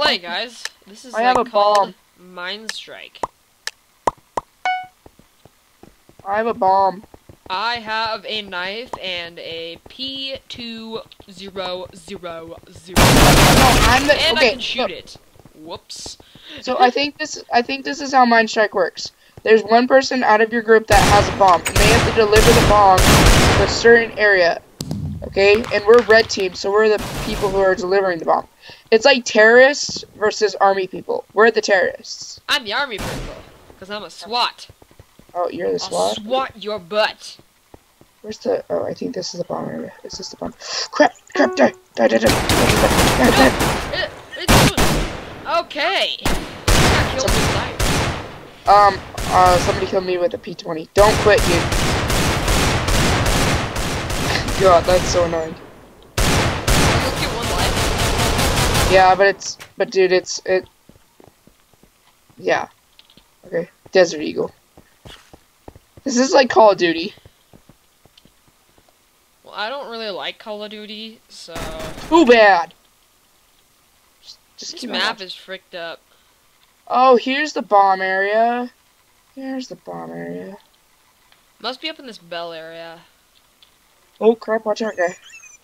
play, guys. This is I have a called bomb. MineStrike. I have a bomb. I have a knife and a P two zero zero zero, No, I'm the and okay. I can shoot it. Whoops. So I think this I think this is how MineStrike works. There's one person out of your group that has a bomb, and they have to deliver the bomb to a certain area. Okay, and we're red team, so we're the people who are delivering the bomb. It's like terrorists versus army people. We're the terrorists. I'm the army people, cause I'm a SWAT. Oh, you're the I'll SWAT. swat your butt. Where's the? Oh, I think this is the bomb area. Is this the bomb? Crap! Crap! Die! Die! Die! Die! Die! die, die. It, it's okay. I got killed with. Um, uh, somebody killed me with a P20. Don't quit, dude. God, that's so annoying. I look at one life. Yeah, but it's, but dude, it's, it, yeah. Okay, Desert Eagle. This is like Call of Duty. Well, I don't really like Call of Duty, so Too bad. Just, just this map map. is fricked up. Oh, here's the bomb area. Here's the bomb area. Must be up in this bell area. Oh crap! Watch out, guy.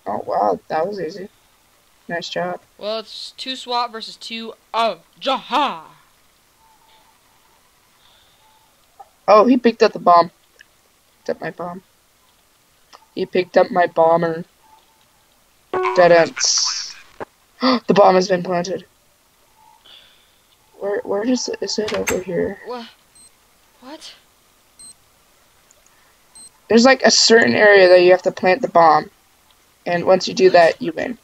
Oh wow, that was easy. Nice job. Well, it's two SWAT versus two oh Jaha. Oh, he picked up the bomb. Picked up my bomb. He picked up my bomber. Dead ends. the bomb has been planted. Where where is it? Is it over here? What? What? There's like a certain area that you have to plant the bomb. And once you do that, you win.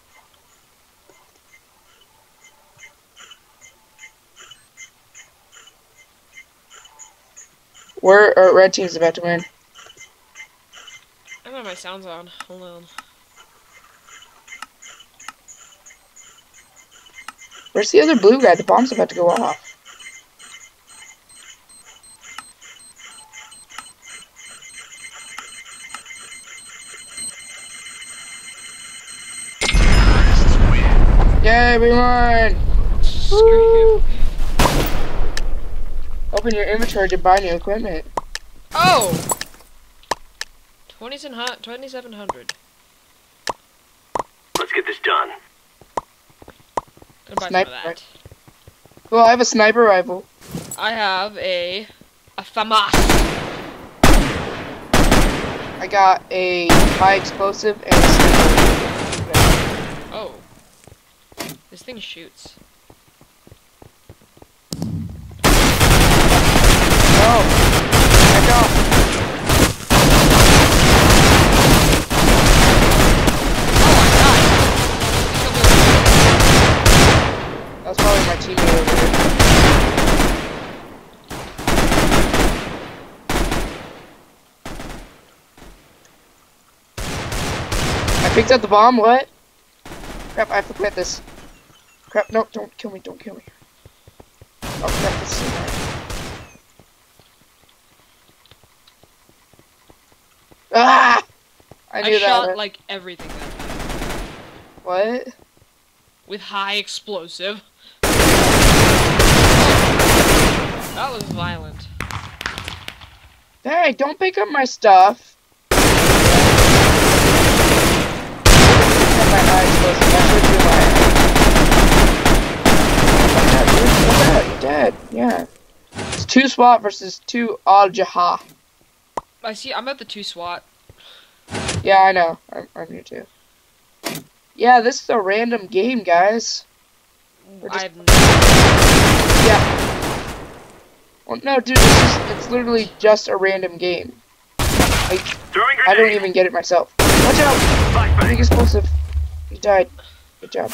We're red team's about to win. I don't have my sounds on. Hold on. Where's the other blue guy? The bomb's about to go off. Yay, we won! Screw you. Open your inventory to buy new equipment. Oh! 2700. Let's get this done. Gonna buy some Sniper of that. Well, I have a sniper rifle. I have a a FAMAS. I got a high explosive and a sniper. Oh. This thing shoots. Picked up the bomb, what? Crap, I have to plant this. Crap, no, don't kill me, don't kill me. Oh crap, is in there. Ah! I I, that. shot one. like everything that. What? with high explosive. That was violent. Hey, don't pick up my stuff. Pick up my high explosive. That should be my- You're dead, yeah. It's two SWAT versus two Al Jaha. I see. I'm at the two SWAT. Yeah, I know. I'm, I'm here too. Yeah, this is a random game, guys. Just- I've Yeah. Well, no, dude, it's just, it's literally just a random game. Throwing grenade. I don't even get it myself. Watch out! Flashbang. Big explosive. He died. Good job.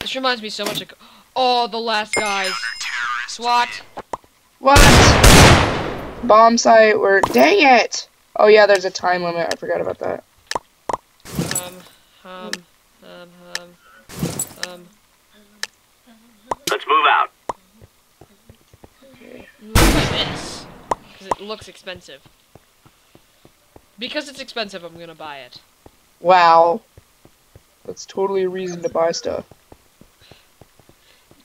this reminds me so much of. Oh, the last guys. SWAT. What? Bomb site where dang it! Oh yeah, there's a time limit. I forgot about that. Um. Um. Um. Um. Um. Let's move out. Look at this. Because it looks expensive. Because it's expensive, I'm gonna buy it. Wow. That's totally a reason to buy stuff.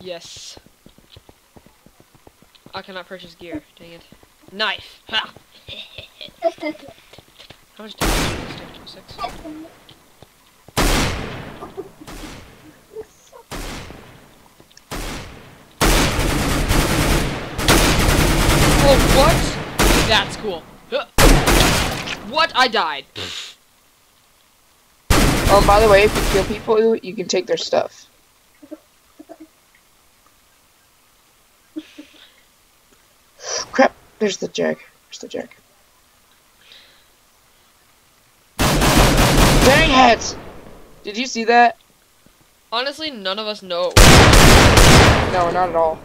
Yes. I cannot purchase gear. Dang it. Knife. Ha. How much damage does this do? Six. Oh, what? That's cool. What? I died. Oh, by the way, if you kill people, you can take their stuff. Crap! There's the jag. There's the jag. Dang it! Did you see that? Honestly, none of us know. No, not at all.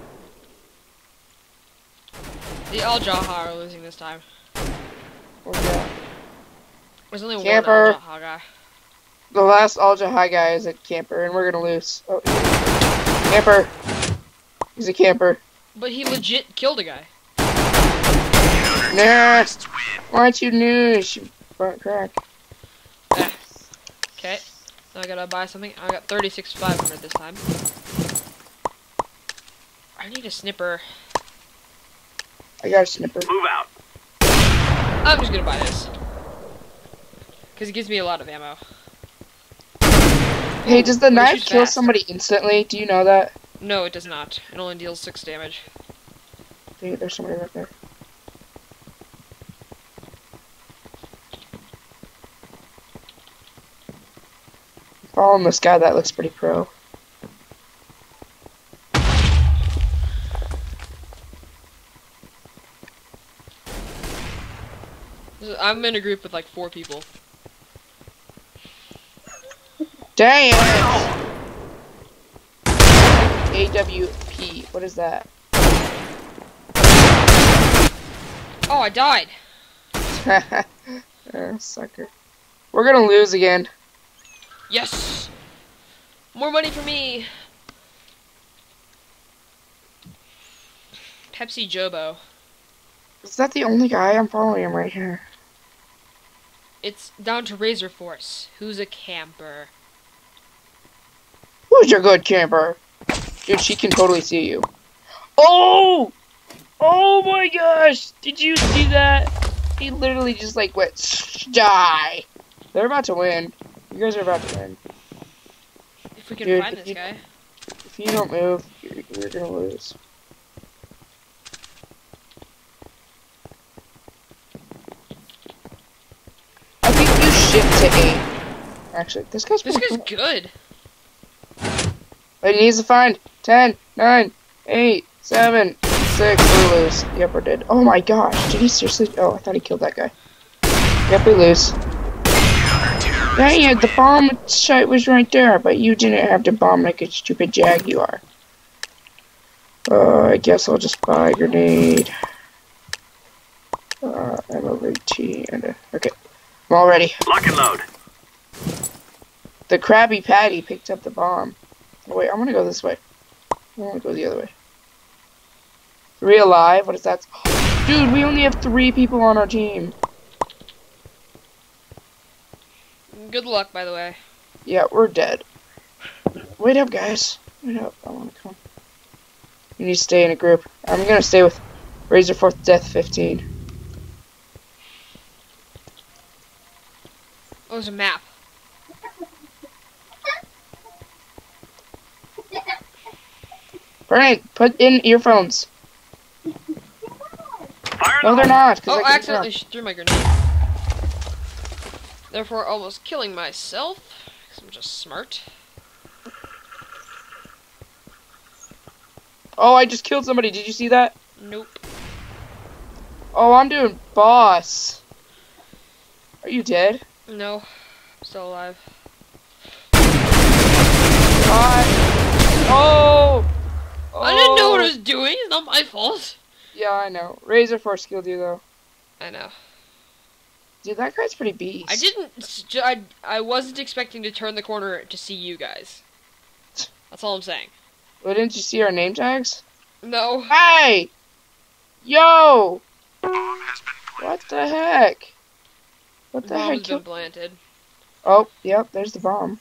The Al Jaha are losing this time. Oh, What's that? There's only Camper. one Al Jaha guy. The last Al Jahai guy is a camper, and we're gonna lose. Oh, camper. He's a camper. But he legit killed a guy. Nah. Why aren't you news? You burnt crack. Okay. Now I gotta buy something. I got 36,500 this time. I need a snipper. I got a snipper. Move out. I'm just gonna buy this. Because it gives me a lot of ammo. Hey, does the knife kill fast. somebody instantly? Do you know that? No, it does not. It only deals 6 damage. Dang it, there's somebody right there. Following this guy, that looks pretty pro. I'm in a group with like 4 people. Damn! AWP, what is that? Oh, I died! oh, sucker. We're gonna lose again. Yes! More money for me! Pepsi Jobo. Is that the only guy? I'm following him right here. It's down to Razor Force, who's a camper. Who's your good camper? Dude, she can totally see you. Oh! Oh my gosh! Did you see that? He literally just like went die. They're about to win. You guys are about to win. If we can Dude, find this you- guy. If you don't move, you're, you're gonna lose. I think you shift to eight. Actually, this guy's This guy's cool. good. But he needs to find 10, 9, 8, 7, 6. We lose. Yep, we did. Oh my gosh. Did he seriously? Oh, I thought he killed that guy. Yep, we lose. Dang it, the bomb site was right there, but you didn't have to bomb like a stupid Jaguar. you. Uh, I guess I'll just buy a grenade. Uh, MOVT and a, okay. I'm all ready. Lock and load. The Krabby Patty picked up the bomb. Oh, wait, I'm gonna go this way. I'm gonna go the other way. Three alive? What is that? Dude, we only have three people on our team. Good luck, by the way. Yeah, we're dead. Wait up, guys. Wait up. I wanna come. You need to stay in a group. I'm gonna stay with Razor Fourth Death 15. Oh, there's a map. Brian, put in earphones. Fire No, they're not. Oh, I I accidentally threw my grenade. Therefore, almost killing myself. Because I'm just smart. Oh, I just killed somebody. Did you see that? Nope. Oh, I'm doing boss. Are you dead? No. Still alive. God. Oh! I didn't know what I Oh. was doing. It's not my fault. Yeah, I know. Razor Force killed you though. I know. Dude, that guy's pretty beast. I didn't. I, I wasn't expecting to turn the corner to see you guys. That's all I'm saying. Well, didn't you see our name tags? No. Hey! Yo! What the heck? What the bomb heck? has been planted. Oh, yep, there's the bomb.